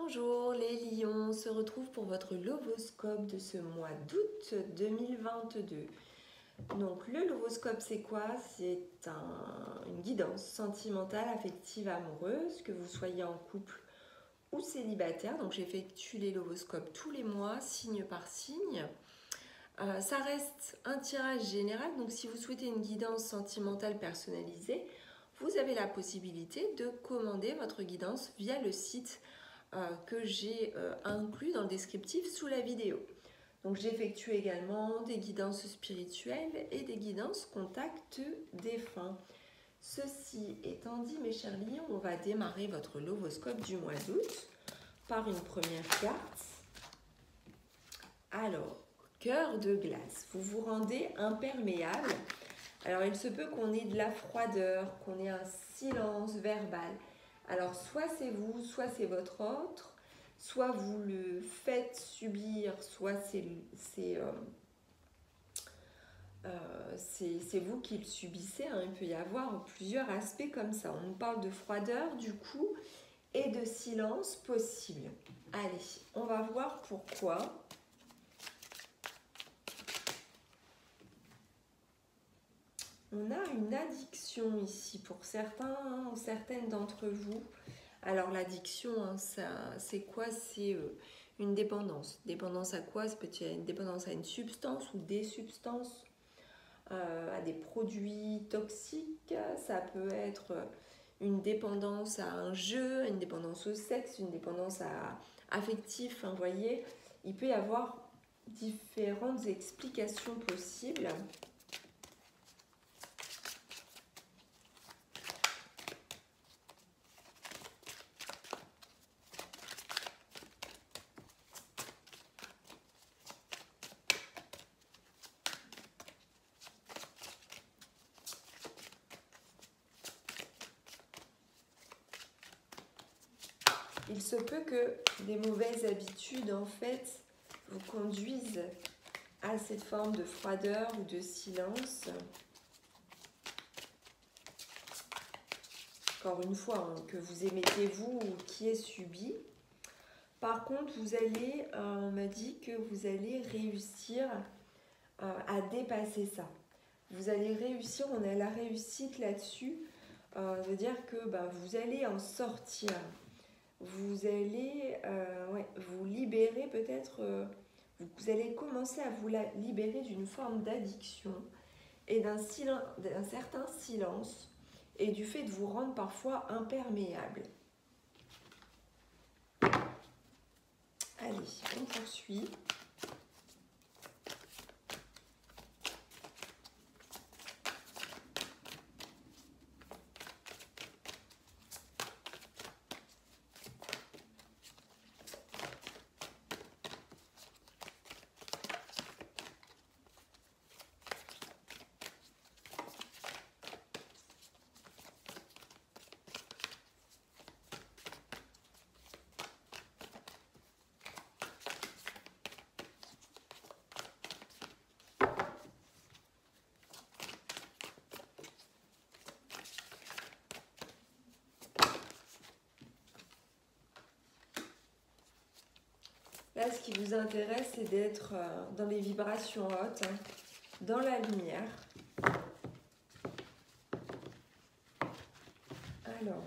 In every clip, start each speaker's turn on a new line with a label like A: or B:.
A: Bonjour les lions, on se retrouve pour votre lovoscope de ce mois d'août 2022. Donc le lovoscope c'est quoi? C'est une guidance sentimentale, affective, amoureuse, que vous soyez en couple ou célibataire. Donc j'effectue les lovoscopes tous les mois, signe par signe. Euh, ça reste un tirage général, donc si vous souhaitez une guidance sentimentale personnalisée, vous avez la possibilité de commander votre guidance via le site que j'ai euh, inclus dans le descriptif sous la vidéo. Donc j'effectue également des guidances spirituelles et des guidances contact défunts. Ceci étant dit, mes chers lions, on va démarrer votre lovoscope du mois d'août par une première carte. Alors, cœur de glace, vous vous rendez imperméable. Alors, il se peut qu'on ait de la froideur, qu'on ait un silence verbal, alors, soit c'est vous, soit c'est votre autre, soit vous le faites subir, soit c'est euh, euh, vous qui le subissez. Hein. Il peut y avoir plusieurs aspects comme ça. On parle de froideur, du coup, et de silence possible. Allez, on va voir pourquoi. On a une addiction ici pour certains, certaines d'entre vous. Alors l'addiction, hein, c'est quoi? C'est euh, une dépendance. Dépendance à quoi? Ça peut être une dépendance à une substance ou des substances, euh, à des produits toxiques. Ça peut être une dépendance à un jeu, une dépendance au sexe, une dépendance à affectif. Hein, vous voyez, il peut y avoir différentes explications possibles. Il se peut que des mauvaises habitudes, en fait, vous conduisent à cette forme de froideur ou de silence. Encore une fois, hein, que vous émettez vous ou qui est subi. Par contre, vous allez, euh, on m'a dit que vous allez réussir euh, à dépasser ça. Vous allez réussir, on a la réussite là-dessus. Euh, veut dire que bah, vous allez en sortir vous allez euh, vous libérer peut-être, euh, vous allez commencer à vous libérer d'une forme d'addiction et d'un certain silence et du fait de vous rendre parfois imperméable. Allez, on poursuit. Ce qui vous intéresse, c'est d'être euh, dans les vibrations hautes, hein, dans la lumière. Alors,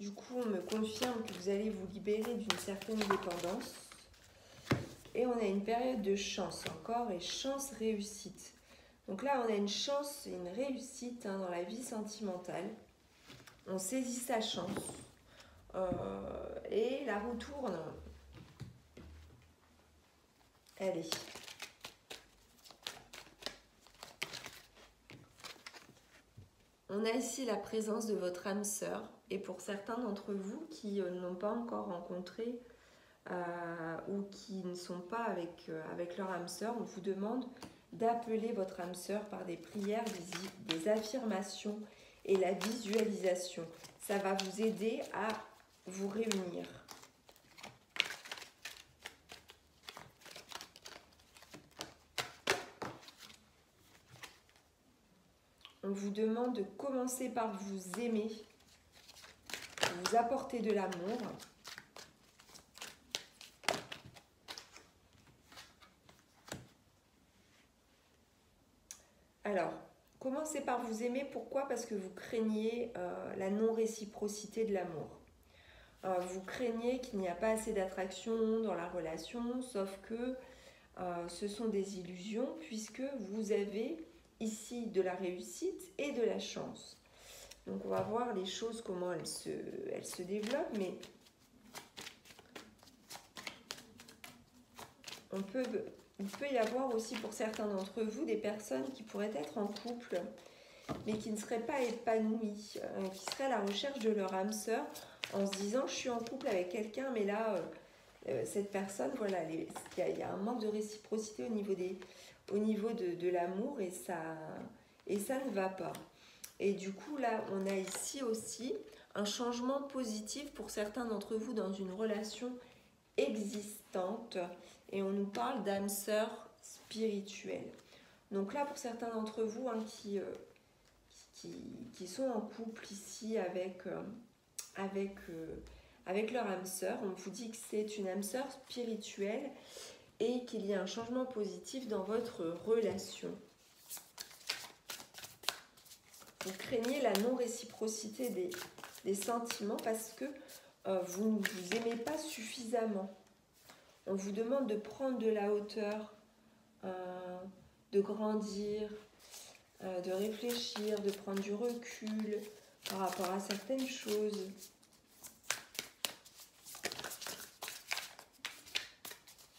A: du coup, on me confirme que vous allez vous libérer d'une certaine dépendance. Et on a une période de chance encore et chance réussite. Donc là, on a une chance et une réussite hein, dans la vie sentimentale on saisit sa chance euh, et la roue tourne. Allez. On a ici la présence de votre âme sœur et pour certains d'entre vous qui euh, n'ont pas encore rencontré euh, ou qui ne sont pas avec, leur âme sœur, on vous demande d'appeler votre âme sœur par des prières, des affirmations et la visualisation. Ça va vous aider à vous réunir. on vous demande de commencer par vous aimer, vous apporter de l'amour. Alors, commencez par vous aimer. Pourquoi? Parce que vous craignez euh, la non-réciprocité de l'amour. Euh, vous craignez qu'il n'y a pas assez d'attraction dans la relation, sauf que euh, ce sont des illusions puisque vous avez ici de la réussite et de la chance. Donc on va voir les choses, comment se, elles se développent, mais on peut, il peut y avoir aussi pour certains d'entre vous des personnes qui pourraient être en couple, mais qui ne seraient pas épanouies, euh, qui seraient à la recherche de leur âme sœur en se disant je suis en couple avec quelqu'un, mais là, euh, euh, cette personne, voilà, il y, a un manque de réciprocité au niveau, niveau de, l'amour et ça, et ça ne va pas. Et du coup, là, on a ici aussi un changement positif pour certains d'entre vous dans une relation existante. Et on nous parle d'âme sœur spirituelle. Donc là, pour certains d'entre vous hein, qui, euh, qui, qui, sont en couple ici avec, avec avec leur âme sœur. On vous dit que c'est une âme sœur spirituelle et qu'il y a un changement positif dans votre relation. Vous craignez la non-réciprocité des, sentiments parce que euh, vous ne vous aimez pas suffisamment. On vous demande de prendre de la hauteur, euh, de grandir, euh, de réfléchir, de prendre du recul par rapport à certaines choses.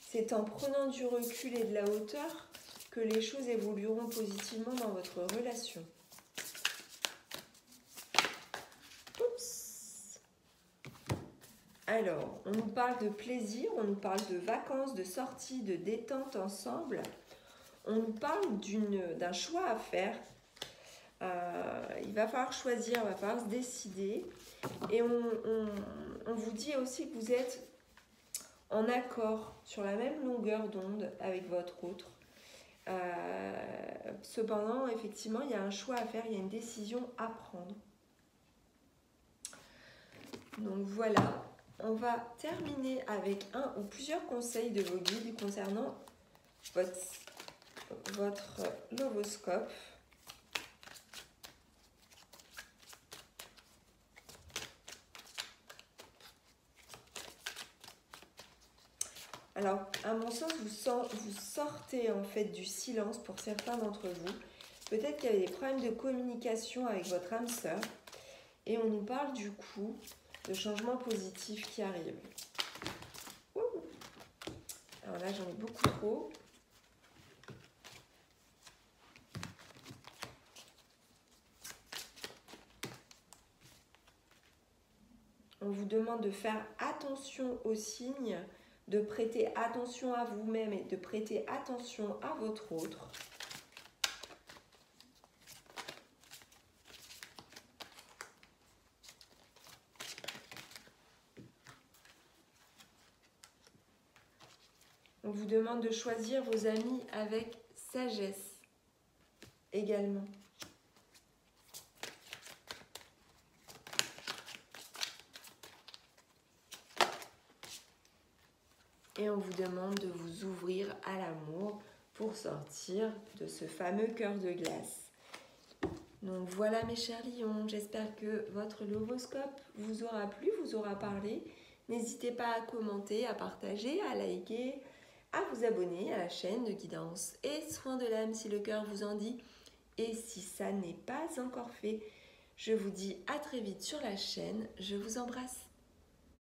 A: C'est en prenant du recul et de la hauteur que les choses évolueront positivement dans votre relation. Alors, on nous parle de plaisir, on nous parle de vacances, de sorties, de détente ensemble. On nous parle d'un choix à faire. Euh, il va falloir choisir, il va falloir se décider. Et on vous dit aussi que vous êtes en accord, sur la même longueur d'onde avec votre autre. Euh, cependant, effectivement, il y a un choix à faire, il y a une décision à prendre. Donc voilà, on va terminer avec un ou plusieurs conseils de vos guides concernant votre, votre. Alors, à mon sens, vous, sortez en fait du silence pour certains d'entre vous. Peut-être qu'il y a des problèmes de communication avec votre âme sœur. Et on nous parle du coup de changements positifs qui arrivent. Alors là, j'en ai beaucoup trop. On vous demande de faire attention aux signes de prêter attention à vous-même et de prêter attention à votre autre. On vous demande de choisir vos amis avec sagesse également. et on vous demande de vous ouvrir à l'amour pour sortir de ce fameux cœur de glace. Donc voilà mes chers lions, j'espère que votre lovoscope vous aura plu, vous aura parlé. N'hésitez pas à commenter, à partager, à liker, à vous abonner à la chaîne de guidance et soin de l'âme si le cœur vous en dit. Et si ça n'est pas encore fait, je vous dis à très vite sur la chaîne. Je vous embrasse.